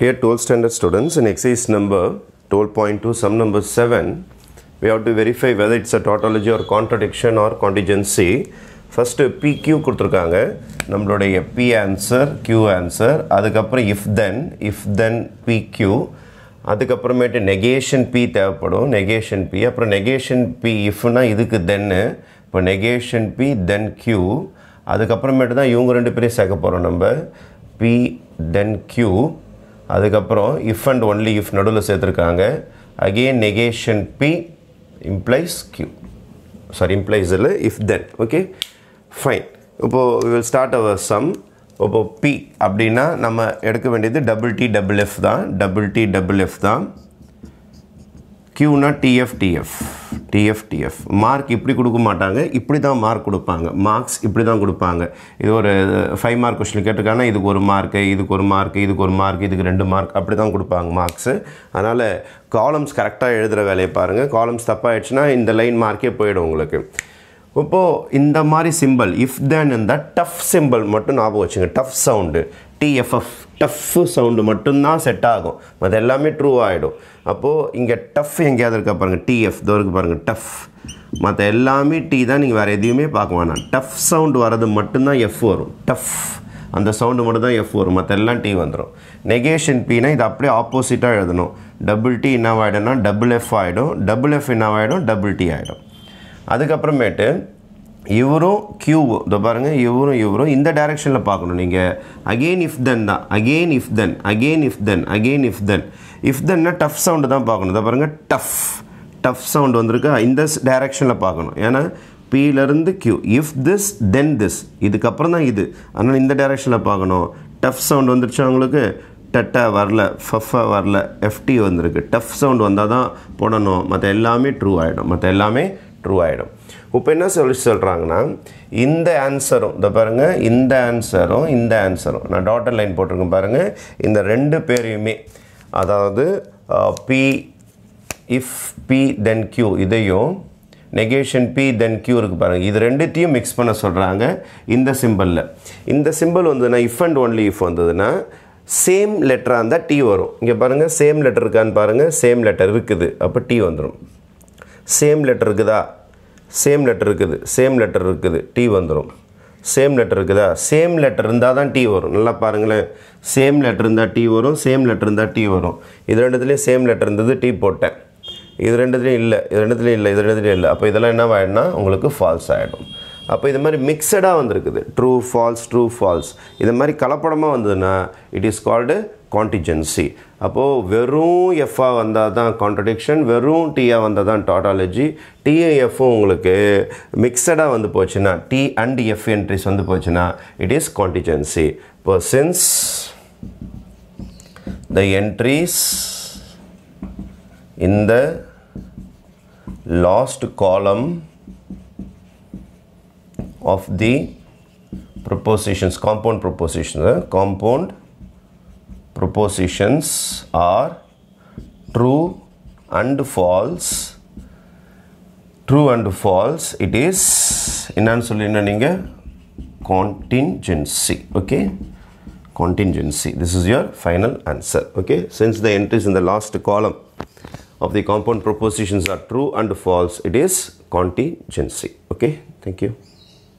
Dear 12th standard students, in exercise number 12.2, sum number 7, we have to verify whether it's a tautology or contradiction or contingency. First PQ கொடுத்துருக்காங்க. நம்மளுடைய P answer Q answer அதுக்கப்புறம் if then if then PQ அதுக்கப்புறமேட்டு negation P தேவைப்படும். Negation P அப்புறம் negation P இஃப்னா இதுக்கு தென்னு இப்போ நெகேஷன் பி தென் Q அதுக்கப்புறமேட்டு தான் இவங்க ரெண்டு பேரையும் சேர்க்க போகிறோம் நம்ம. பி தென் Q அதுக்கப்புறம் இஃப் அண்ட் ஒன்லி இஃப் நடுவில் சேர்த்துருக்காங்க. Again negation P implies Q sorry implies இல்லை இஃப் தென் ஓகே ஃபைன் இப்போது வில் ஸ்டார்ட் அவர் சம் இப்போது பி அப்படின்னா நம்ம எடுக்க வேண்டியது டபுள் டி டபுள் எஃப் தான். டபுள் டி டபுள் எஃப் தான். கியூனா TF TF TF TF mark இப்படி கொடுக்க மாட்டாங்க. இப்படி தான் மார்க் கொடுப்பாங்க. மார்க்ஸ் இப்படி தான் கொடுப்பாங்க. இது ஒரு ஃபைவ் மார்க் கொஸ்டின் கேட்டிருக்காங்கன்னா இதுக்கு ஒரு மார்க்கு இதுக்கு ஒரு மார்க்கு இதுக்கு ஒரு மார்க் இதுக்கு ரெண்டு மார்க் அப்படி தான் கொடுப்பாங்க மார்க்ஸு அதனால் காலம்ஸ் கரெக்டாக எழுதுகிற வேலையை பாருங்கள் காலம்ஸ் தப்பாகிடுச்சுன்னா இந்த லைன் மார்க்கே போயிடும் உங்களுக்கு. இப்போது இந்த மாதிரி சிம்பிள் இஃப் தேன் இந்த டஃப் சிம்பிள் மட்டும் ஞாபகம் வச்சுங்க. Tough sound TFF tough sound மட்டும்தான் செட் ஆகும். அது எல்லாமே ட்ரூ ஆகிடும் அப்போது இங்கே டஃப் எங்கேயாவது இருக்கா பாருங்கள் டிஎஃப் இதோ இருக்கு பாருங்கள் டஃப் மற்ற எல்லாமே டி தான் நீங்கள் வேறு எதையுமே பார்க்க வேணாம். டஃப் சவுண்டு வர்றது மட்டும்தான் எஃப் வரும். டஃப் அந்த சவுண்டு மட்டும் தான் எஃப் வரும். மற்ற எல்லாம் டி வந்துடும் நெகேஷன் பினா இது அப்படியே ஆப்போசிட்டாக எழுதணும். டபுள் டி என்ன ஆகிடும்னா டபுள் எஃப் ஆகிடும் டபுள் எஃப் என்ன ஆகிடும் டபுள் டி ஆகிடும் அதுக்கப்புறமேட்டு இவரும் கியூ இதை பாருங்கள் இவரும் இவரும். இந்த டைரெக்ஷனில் பார்க்கணும். நீங்கள் அகெயின் இஃப் தென். தான் again if then again if then again if then if தென்னா tough sound தான் பார்க்கணும். இதை பாருங்கள் டஃப் டஃப் சவுண்டு வந்திருக்கு. இந்த டைரெக்ஷனில் பார்க்கணும். ஏன்னா பியிலேருந்து Q if this then this இதுக்கப்புறம் தான் இது. அதனால் இந்த டைரெக்ஷனில் பார்க்கணும். டஃப் சவுண்ட் வந்துருச்சு அவங்களுக்கு டட்டா வரல. ஃபஃபா வரல. எஃப்டி வந்திருக்கு. டஃப் சவுண்ட் வந்தால் தான் போடணும். மற்ற எல்லாமே ட்ரூ ஆகிடும் மற்ற எல்லாமே ட்ரூ ஆகிடும் இப்போ என்ன சொல்லி சொல்கிறாங்கன்னா இந்த ஆன்சரும் இந்த பாருங்கள் இந்த ஆன்சரும் இந்த ஆன்சரும். நான் டாட்டர் லைன் போட்டிருக்கேன் பாருங்கள் இந்த ரெண்டு பேரையுமே அதாவது P if P then Q இதையும் நெகேஷன் பி தென் கியூ இருக்குது பாருங்கள் இது ரெண்டுத்தையும் மிக்ஸ் பண்ண சொல்கிறாங்க இந்த சிம்பிளில் இந்த சிம்பிள் வந்ததுன்னா இஃப் அண்ட் ஒன்லி இஃப் வந்ததுன்னா சேம் லெட்டராக இருந்தால் டி வரும். இங்கே பாருங்கள் சேம் லெட்டர் இருக்கான்னு பாருங்கள் சேம் லெட்டர் இருக்குது. அப்போ டி வந்துடும் சேம் லெட்டர் இருக்குதா? சேம் லெட்டர் இருக்குது. சேம் லெட்டர் இருக்குது. டி வந்துடும் சேம் லெட்டர் இருக்குதா? சேம் லெட்டர் இருந்தால் தான் டி வரும். நல்லா பாருங்களேன். சேம் லெட்டர் இருந்தால் டி வரும். சேம் லெட்டர் இருந்தால் டி வரும். இது ரெண்டுத்துலேயும் சேம் லெட்டர் இருந்தது டி போட்டேன். இது ரெண்டுத்துலேயும் இல்லை. இது ரெண்டுத்துலேயும் இல்லை. இது ரெண்டுத்துலேயும் இல்லை. அப்போ இதெல்லாம் என்ன ஆகிடும்னா உங்களுக்கு ஃபால்ஸ் ஆகிடும் அப்போ இது மாதிரி மிக்சடாக வந்திருக்குது. ட்ரூ ஃபால்ஸ் ட்ரூ ஃபால்ஸ் இது மாதிரி கலப்படமாக வந்ததுன்னா இட் இஸ் கால்டு கான்டிஜென்சி அப்போது வெறும் எஃப்ஆ வந்தால் தான் கான்ட்ரடிக்ஷன் வெறும் டீயாக வந்தால் தான் டாட்டாலஜி டிஏஎஃப்பும் உங்களுக்கு மிக்சடாக வந்து போச்சுன்னா டி அண்ட் எஃப் என்ட்ரிஸ் வந்து போச்சுன்னா இட் இஸ் கான்டிஜென்சி இப்போ since the entries in the last column of the propositions compound propositions uh, compound propositions are true and false true and false it is என்னன்னு சொல்லினா நீங்கள் contingency okay contingency this is your final answer okay since the entries in the last column of the compound propositions are true and false it is contingency okay thank you